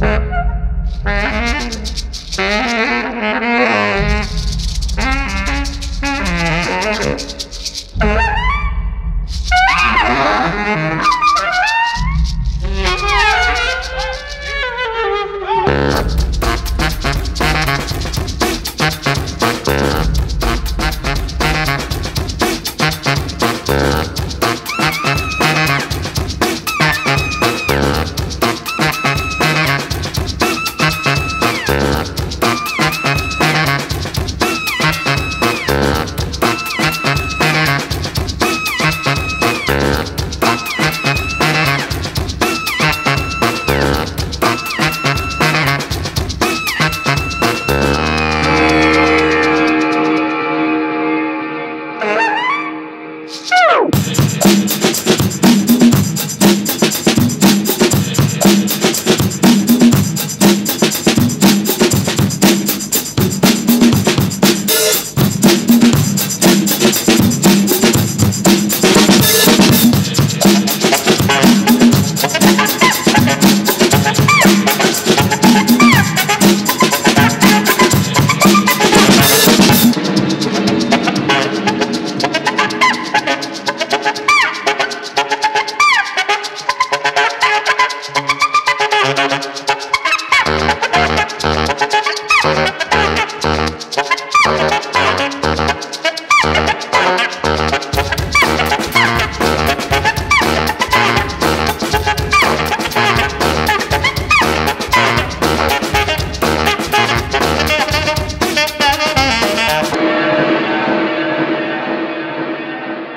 Thank